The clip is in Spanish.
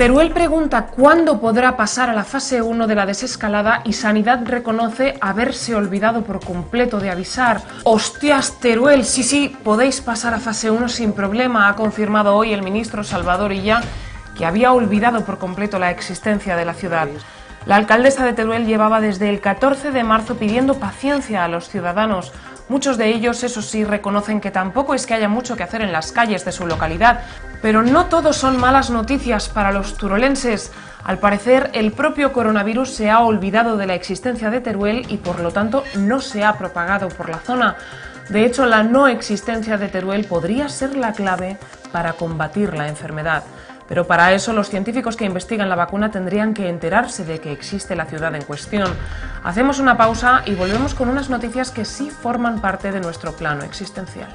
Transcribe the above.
Teruel pregunta cuándo podrá pasar a la fase 1 de la desescalada y Sanidad reconoce haberse olvidado por completo de avisar. ¡Hostias, Teruel! Sí, sí, podéis pasar a fase 1 sin problema, ha confirmado hoy el ministro Salvador Illa, que había olvidado por completo la existencia de la ciudad. La alcaldesa de Teruel llevaba desde el 14 de marzo pidiendo paciencia a los ciudadanos. Muchos de ellos, eso sí, reconocen que tampoco es que haya mucho que hacer en las calles de su localidad, pero no todos son malas noticias para los turolenses. Al parecer, el propio coronavirus se ha olvidado de la existencia de Teruel y por lo tanto no se ha propagado por la zona. De hecho, la no existencia de Teruel podría ser la clave para combatir la enfermedad. Pero para eso los científicos que investigan la vacuna tendrían que enterarse de que existe la ciudad en cuestión. Hacemos una pausa y volvemos con unas noticias que sí forman parte de nuestro plano existencial.